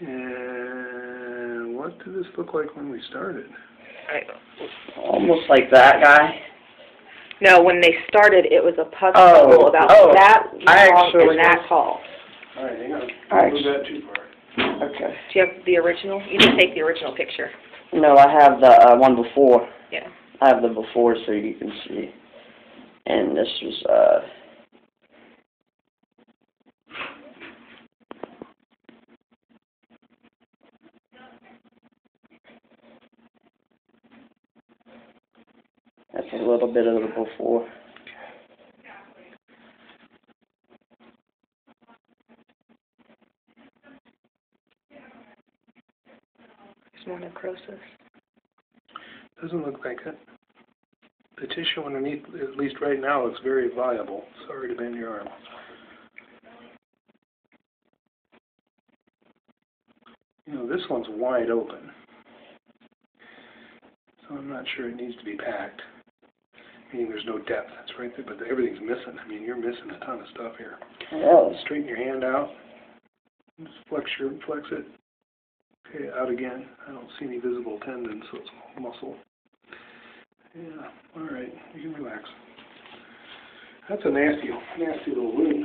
And what did this look like when we started? I, Almost like that guy. no, when they started, it was a puzzle Oh, about oh, that I long actually- and that tall. All right, hang on. All right. Don't that too far. Okay. Do you have the original? You just take the original picture. No, I have the uh, one before. Yeah. I have the before so you can see. And this was, uh, that's a little bit of the before. There's more necrosis. Doesn't look like it. The tissue underneath, at least right now, looks very viable. Sorry to bend your arm. You know, this one's wide open. So I'm not sure it needs to be packed. Meaning there's no depth. That's right there, but everything's missing. I mean, you're missing a ton of stuff here. Really? Straighten your hand out. Just flex your, flex it. Okay, out again. I don't see any visible tendons, so it's muscle. Yeah, all right. You can relax. That's a nasty, nasty little wound.